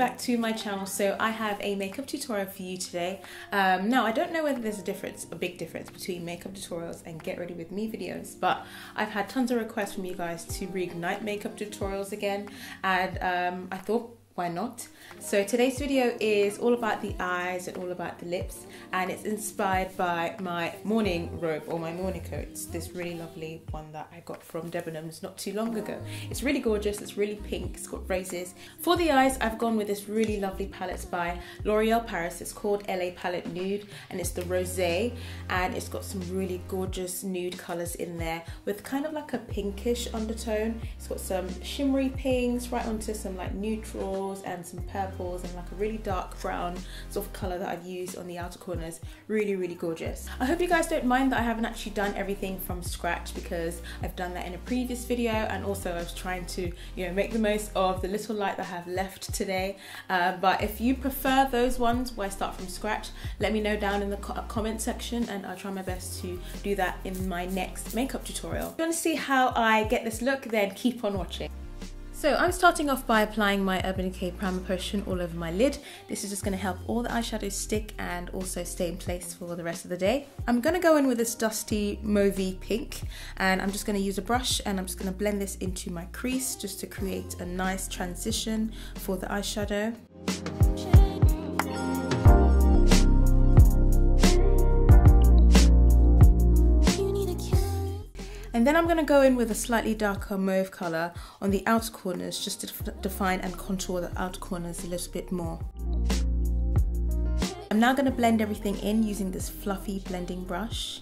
back to my channel. So I have a makeup tutorial for you today. Um, now I don't know whether there's a difference, a big difference between makeup tutorials and get ready with me videos, but I've had tons of requests from you guys to reignite makeup tutorials again and um, I thought why not? So today's video is all about the eyes and all about the lips and it's inspired by my morning robe or my morning coat. It's this really lovely one that I got from Debenhams not too long ago. It's really gorgeous, it's really pink, it's got roses. For the eyes I've gone with this really lovely palette by L'Oreal Paris. It's called LA Palette Nude and it's the Rosé and it's got some really gorgeous nude colours in there with kind of like a pinkish undertone. It's got some shimmery pinks right onto some like neutral and some purples and like a really dark brown sort of colour that I've used on the outer corners. Really, really gorgeous. I hope you guys don't mind that I haven't actually done everything from scratch because I've done that in a previous video and also I was trying to, you know, make the most of the little light that I have left today. Uh, but if you prefer those ones where I start from scratch, let me know down in the co comment section and I'll try my best to do that in my next makeup tutorial. If you want to see how I get this look, then keep on watching. So I'm starting off by applying my Urban Decay Primer Potion all over my lid. This is just going to help all the eyeshadows stick and also stay in place for the rest of the day. I'm going to go in with this dusty mauvey pink and I'm just going to use a brush and I'm just going to blend this into my crease just to create a nice transition for the eyeshadow. And then I'm going to go in with a slightly darker mauve colour on the outer corners just to define and contour the outer corners a little bit more. I'm now going to blend everything in using this fluffy blending brush.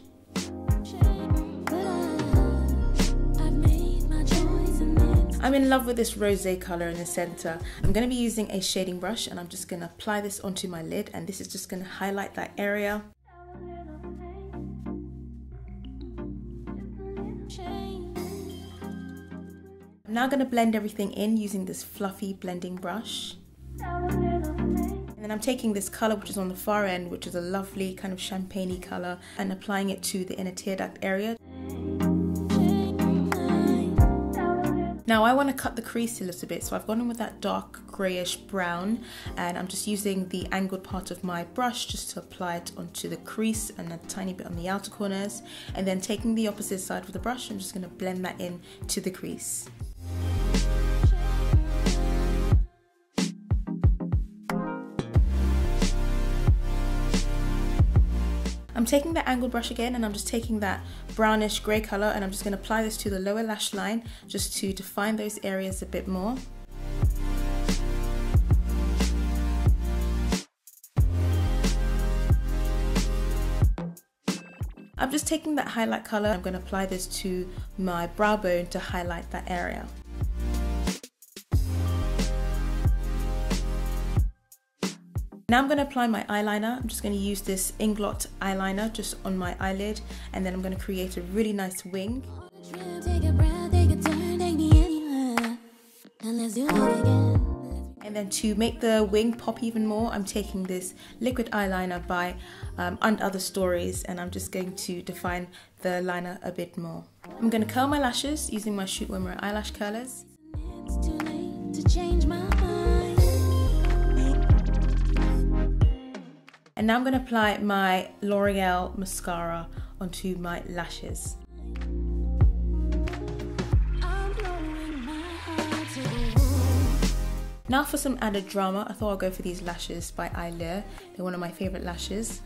I'm in love with this rosé colour in the centre. I'm going to be using a shading brush and I'm just going to apply this onto my lid and this is just going to highlight that area. I'm now going to blend everything in using this fluffy blending brush. And then I'm taking this colour which is on the far end, which is a lovely kind of champagne colour, and applying it to the inner tear duct area. Now I want to cut the crease a little bit, so I've gone in with that dark greyish brown and I'm just using the angled part of my brush just to apply it onto the crease and a tiny bit on the outer corners and then taking the opposite side of the brush I'm just going to blend that in to the crease. Taking the angled brush again and I'm just taking that brownish grey colour and I'm just going to apply this to the lower lash line just to define those areas a bit more. I'm just taking that highlight colour, I'm going to apply this to my brow bone to highlight that area. Now I'm going to apply my eyeliner. I'm just going to use this Inglot eyeliner just on my eyelid and then I'm going to create a really nice wing. And then to make the wing pop even more, I'm taking this liquid eyeliner by um, And Other Stories and I'm just going to define the liner a bit more. I'm going to curl my lashes using my Shu Uemura eyelash curlers. And now I'm going to apply my L'Oreal mascara onto my lashes. Now for some added drama, I thought I'd go for these lashes by Eylure. They're one of my favourite lashes.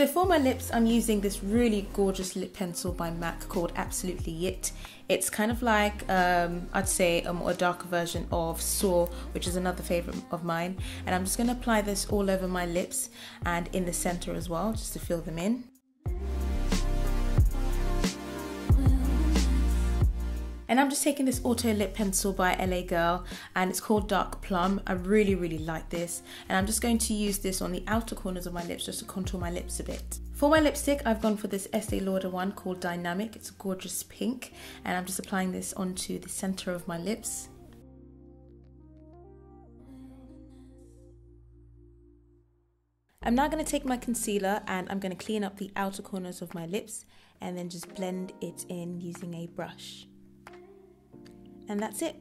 So for my lips, I'm using this really gorgeous lip pencil by MAC called Absolutely It. It's kind of like, um, I'd say, a more darker version of Soar, which is another favorite of mine. And I'm just going to apply this all over my lips and in the center as well, just to fill them in. And I'm just taking this auto lip pencil by LA Girl and it's called Dark Plum. I really, really like this. And I'm just going to use this on the outer corners of my lips just to contour my lips a bit. For my lipstick, I've gone for this Estee Lauder one called Dynamic. It's a gorgeous pink. And I'm just applying this onto the center of my lips. I'm now going to take my concealer and I'm going to clean up the outer corners of my lips and then just blend it in using a brush. And that's it.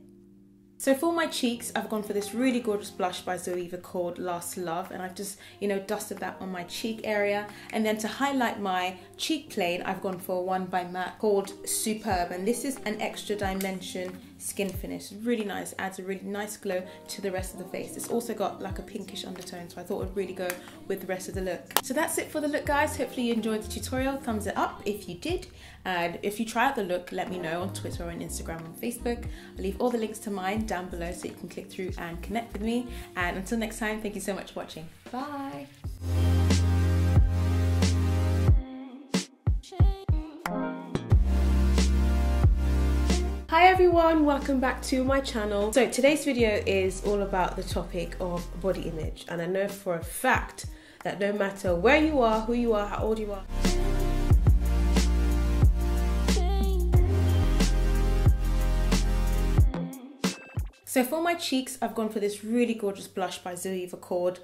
So for my cheeks, I've gone for this really gorgeous blush by Zoeva called Last Love, and I've just, you know, dusted that on my cheek area. And then to highlight my cheek plane, I've gone for one by MAC called Superb, and this is an extra dimension skin finish. Really nice, adds a really nice glow to the rest of the face. It's also got like a pinkish undertone, so I thought it would really go with the rest of the look. So that's it for the look, guys. Hopefully you enjoyed the tutorial. Thumbs it up if you did. And if you try out the look, let me know on Twitter or on Instagram and Facebook. I'll leave all the links to mine down below so you can click through and connect with me. And until next time, thank you so much for watching. Bye. Everyone, welcome back to my channel. So today's video is all about the topic of body image and I know for a fact that no matter where you are, who you are, how old you are, So for my cheeks, I've gone for this really gorgeous blush by Zoeva called.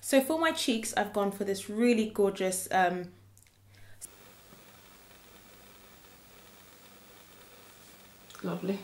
So for my cheeks, I've gone for this really gorgeous. Um, lovely.